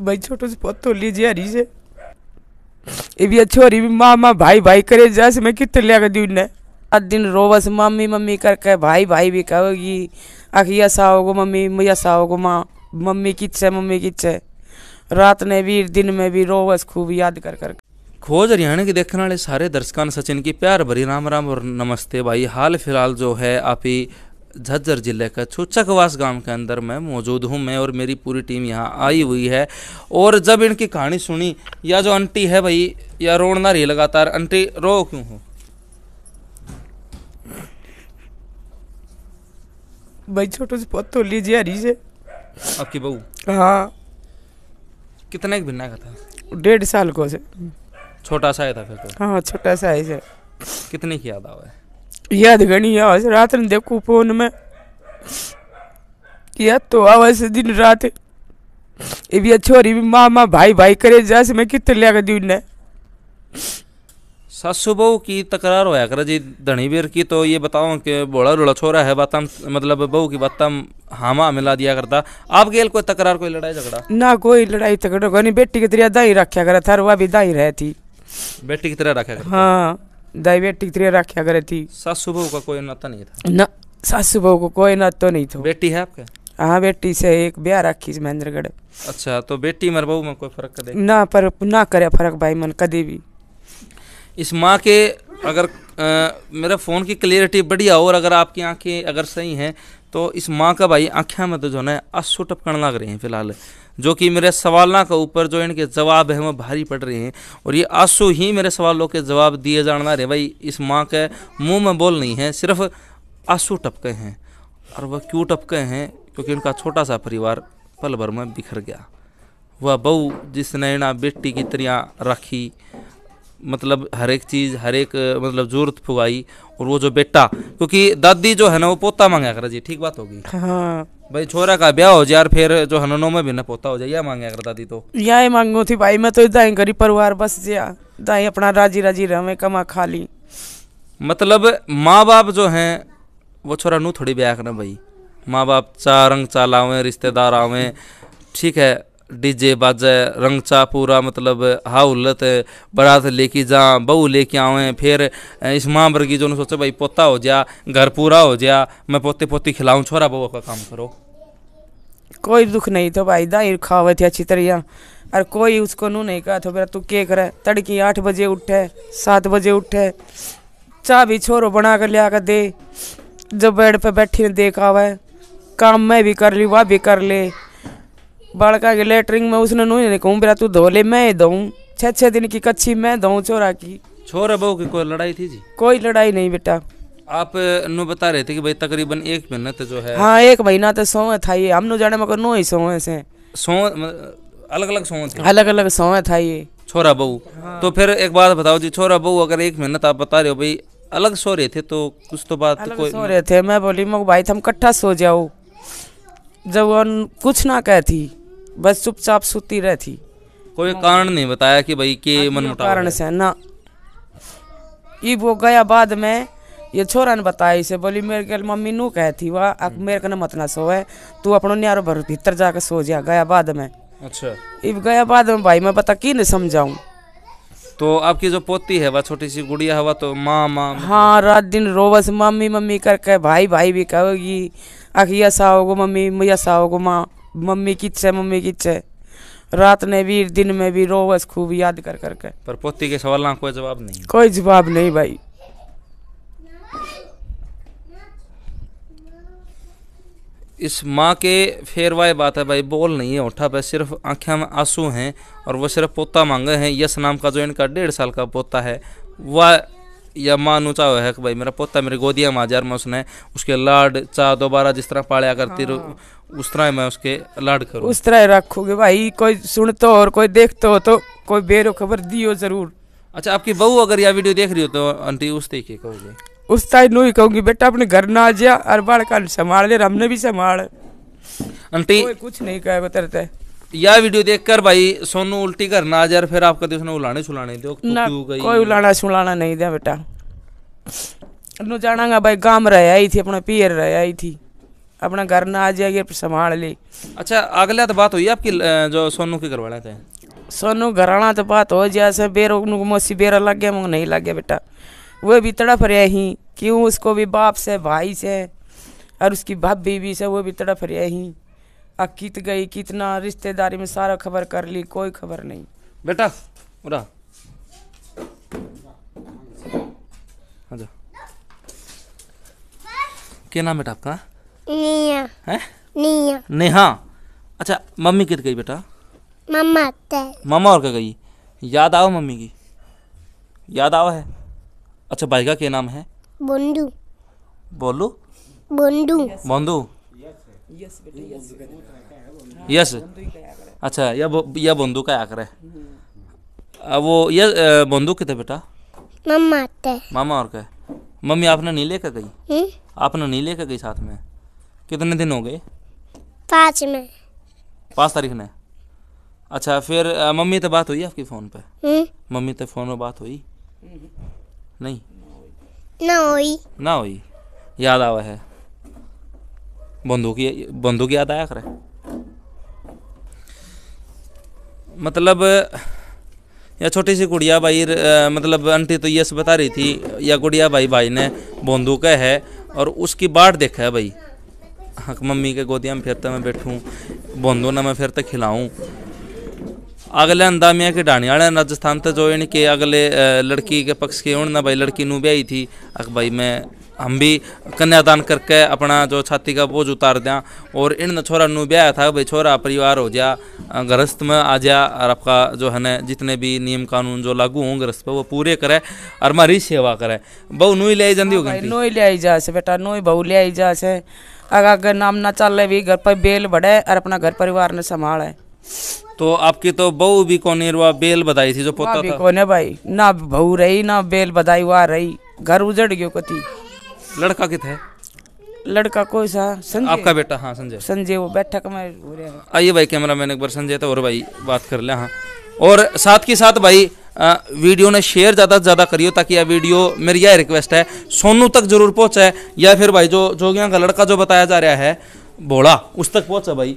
भाई, छोटो से पत्तो लीजिए हरी से। ये भी छोरी भी माँ माँ, भाई भाई करे जैसे, मैं कितने लिया कर दी आज दिन रोवस, मम्मी मम्मी करके, भाई भाई भी कहोगी आखिर ऐसा होगो मम्मी मैं ऐसा होगो माँ, मम्मी किच्छ है मम्मी किच्छ है रात ने भी, दिन में भी रोवस खूब याद कर कर। खोज हरियाणा के देखने वाले सारे दर्शकों ने सचिन की प्यार भरी राम राम और नमस्ते भाई, हाल फ़िलहाल जो है आप ही झज्जर ज़िले का छुचकवास गाँव के अंदर मैं मौजूद हूँ। मैं और मेरी पूरी टीम यहाँ आई हुई है। और जब इनकी कहानी सुनी या जो आंटी है भाई या रोना रही लगातार आंटी रो क्यों हो? भाई छोटो से पत्तो लीजिए हरी से आपकी बहू? हाँ। कितने एक भिन्ना का था? डेढ़ साल को से। छोटा सा ही था फिर तो? हाँ छोटा सा है कितने की याद आवे? याद है आज रात ने देखू फ़ोन में याद तो आवाज़ से दिन रात ये भी छोरी भी माँ माँ भाई भाई करे जैसे मैं कितने लिया कर दी ने सासू बहू की तकरार होया करे जी धनी बेर की तो ये बताओ कि बोला रोड़ा छोरा है बात मतलब बहू की बात हामा मिला दिया करता आप गेल कोई तकरार कोई लड़ाई झगड़ा ना कोई लड़ाई तकड़ो कोई बेटी की तरह दाई रखा करे थार वह भी दाई रहती बेटी की तरह रखा हाँ दाई थ्री रखा करे थी। सासू बहू का कोई नाता नहीं था? ना सासू बहू को कोई नाता तो नहीं था। बेटी है आपके? हाँ बेटी से एक ब्याह रखी महेंद्रगढ़। अच्छा तो बेटी मर बहू में कोई फ़र्क कर दे ना पर ना करे फ़र्क भाई मन कदी भी। इस माँ के अगर आ, मेरा फ़ोन की क्लियरिटी बढ़िया हो और अगर आपकी आँखें अगर सही हैं तो इस माँ का भाई आँखें में तो जो है आँसू टपकने लग रहे हैं फ़िलहाल, जो कि मेरे सवालों के ऊपर जो इनके जवाब है वो भारी पड़ रहे हैं, और ये आँसू ही मेरे सवालों के जवाब दिए जाना रहे भाई, इस माँ के मुँह में बोल नहीं है, सिर्फ़ आँसू टपके हैं, और वह क्यों टपके हैं? क्योंकि उनका छोटा सा परिवार पल भर में बिखर गया। वह बहू जिसने ना बेटी की तरह रखी मतलब हर एक चीज़ हर एक मतलब ज़रूरत फुगाई और वो जो बेटा क्योंकि दादी जो है ना वो पोता मांगा कर जी ठीक बात होगी। हाँ। भाई छोरा का ब्याह हो जाए और फिर जो है ना में भी ना पोता हो जाए यह मांगा कर दादी तो। यही मांगो थी भाई मैं तो दाई गरीब परिवार बस जा दाई अपना राज़ी राज़ी रह मैं कमा खा ली। मतलब माँ बाप जो हैं वो छोरा नू थोड़ी ब्याह करना भाई। माँ बाप चा रंग चा लावें रिश्तेदार आवें ठीक है डीजे बाजे रंग चा पूरा मतलब हा उल्लत बारात लेके जा, बहू लेके आवें फिर, इस माँ वर्गी जो ने सोचे, भाई, पोता हो जा, घर पूरा हो जा, मैं पोते पोती खिलाऊं, छोरा बहू का काम करो। कोई दुख नहीं तो भाई, दाई खावे थे अच्छी तरह और कोई उसको नू नहीं कहा तो मेरा तू के करे? तड़की आठ बजे उठे, सात बजे उठे, चाह भी छोरो बना कर लिया कर दे जब बेड पे बैठी देख आवे, काम मैं भी कर ली, वह भी कर ले। बड़का के लेटरिंग में उसने नू नहीं कहूँ मेरा तू धो ले मैं ही धोऊँ छः छः दिन की कच्ची मैं धोऊँ छोरा की। छोरा बहू की कोई लड़ाई थी जी? कोई लड़ाई नहीं बेटा। आप नु बता रहे थे कि भाई तकरीबन एक महीने जो है हाँ एक महीना तो सोए था ये हम नो जाने मगर नो ही सोए से। सौ अलग अलग सौ थे? अलग अलग सोए था ये छोरा बहू? हाँ। तो फिर एक बात बताओ जी छोरा बहू अगर एक महीने आप बता रहे हो भाई अलग सो रहे थे तो कुछ तो बात अलग कोई सो रहे थे। मैं बोली मग भाई तुम कट्ठा सो जाओ। जब कुछ ना कहती बस चुपचाप सुती रहती। कोई कारण नहीं बताया कि भाई के मन कारण से ना। ये वो गया बाद में ये छोरा ने बताया इसे बोली मेरे के मम्मी नू कहती वाह अब मेरे को ना मत ना सोए तू अपनो न्यारो भर भीतर जाकर सो जा गया बाद में। अच्छा। इब गया बाद में भाई मैं बता की नहीं समझाऊं? तो आपकी जो पोती है वह छोटी सी गुड़िया है वह तो माँ माँ हाँ रात दिन रोवस मम्मी मम्मी करके भाई भाई भी कहोगी आखिर ऐसा होगो मम्मी ऐसा होगो माँ। मम्मी किच्छ है मम्मी किच्छ है। रात ने भी दिन में भी रोवस खूब याद कर करके पर पोती के सवाल कोई जवाब नहीं। कोई जवाब नहीं भाई। इस माँ के फेर वाय बात है भाई बोल नहीं है उठा पे सिर्फ़ आँखें में आँसू हैं और वो सिर्फ़ पोता मांगे हैं। यश नाम का जो इनका डेढ़ साल का पोता है वह या माँ नु हुआ है कि भाई मेरा पोता मेरी गोदिया में आ जा मैं उसने उसके लाड चाह दोबारा जिस तरह पालया करती रहो। उस तरह मैं उसके लाड करूँ। उस तरह रखोगे भाई कोई सुनतो और कोई देखतो हो तो कोई बेरो खबर दियो ज़रूर। अच्छा आपकी बहू अगर यह वीडियो देख रही हो तो आंटी उस तरीके कहोगे? उस टाइम नू ही कहूँगी बेटा अपने घर ना आ जा और बाल का संभाल ले हमने भी संभाल। आंटी कोई कुछ नहीं कहेगा तेरे यह वीडियो देखकर भाई सोनू उल्टी कर ना आ जा फिर आप कहते उसने उलाने छुलाने दो तो ना गई? कोई उलाना सुलाना नहीं दिया बेटा। नु जानागा भाई गाँव रह आई थी अपने पियर रह आई थी। अपना घर ना आ जाएगी फिर संभाल ली। अच्छा अगला तो बात हुई आपकी जो सोनू के घर वाले थे? सोनू घराना तो बात हो जैसे बेरो नु मोसी बेरा लग गया मुझे नहीं लग गया बेटा। वो भी तड़प रहे ही। क्यों? उसको भी बाप से भाई से और उसकी भाभी भी से वो भी तड़प रहे ही। आ कित गई कितना रिश्तेदारी में सारा खबर कर ली कोई खबर नहीं। बेटा उड़ा अच्छा क्या नाम बेटा आपका? निया। है? निया। नेहा। अच्छा मम्मी कित गई बेटा? मम्मा ते मामा और क्या गई? याद आओ मम्मी की। याद आओ है? अच्छा भाई का क्या नाम है? बंडू। बोलो? बंडू। बंधु यस। अच्छा यह बो- यह बंधु का आकर है। अब वो यह अ, कितने बेटा? मम्मा ते मामा और क्या मम्मी आपने नहीं लेकर गई? हम्म? आपने नहीं लेकर गई साथ में? कितने दिन हो गए? पाँच में। पाँच तारीख ने अच्छा फिर मम्मी तो बात हुई आपकी फ़ोन पे? मम्मी से फ़ोन में बात हुई? नहीं? ना हुई। ना हुई? याद आवा है। बंधु की बंधु की याद आया करे? मतलब या छोटी सी गुड़िया भाई अ, मतलब आंटी तो यस बता रही थी या गुड़िया भाई भाई ने बंधु का है और उसकी बाट देखा है भाई। हाँ मम्मी के गोदिया में फिरता मैं बैठूं बंधु ना मैं फिरता खिलाऊं। अगले अंदामिया के डाणियाड़े राजस्थान ते जो यानी कि अगले लड़की के पक्ष के उन ना भाई लड़की नू ब्याई थी। अक भाई मैं हम भी कन्यादान करके अपना जो छाती का बोझ उतार दें और इन छोरा नू ब्याह था भाई छोरा परिवार हो जा गृहस्थ में आ जा और आपका जो है ना जितने भी नियम कानून जो लागू हों गृहस्थ पे वो पूरे करे और हमारी सेवा करे। बहू नू ही ले जंदी हो भाई घंटी नोई ले आई जा से बेटा नोई बहू ले आई जा से अगर नाम ना चल भी घर पर बेल बढ़े और अपना घर परिवार ने संभाले। तो आपकी तो बहू भी कौन निर्वा बेल बधाई थी जो पोता था? कोने भाई? ना बहू रही ना बेल बधाई हुआ रही। घर उजड़ गयो कति। लड़का कित है? लड़का कोई सा? संजय। आपका बेटा हाँ संजय। संजय वो बैठक में हो रहा है। आइए भाई कैमरा मैन एक बार संजय तो और भाई बात कर ले हाँ। और साथ के साथ भाई वीडियो ने शेयर ज़्यादा से ज़्यादा करियो ताकि यह वीडियो मेरी यह रिक्वेस्ट है, सोनू तक ज़रूर पहुँचे या फिर भाई जो जो यहाँ का लड़का जो बताया जा रहा है भोला उस तक पहुँचा भाई।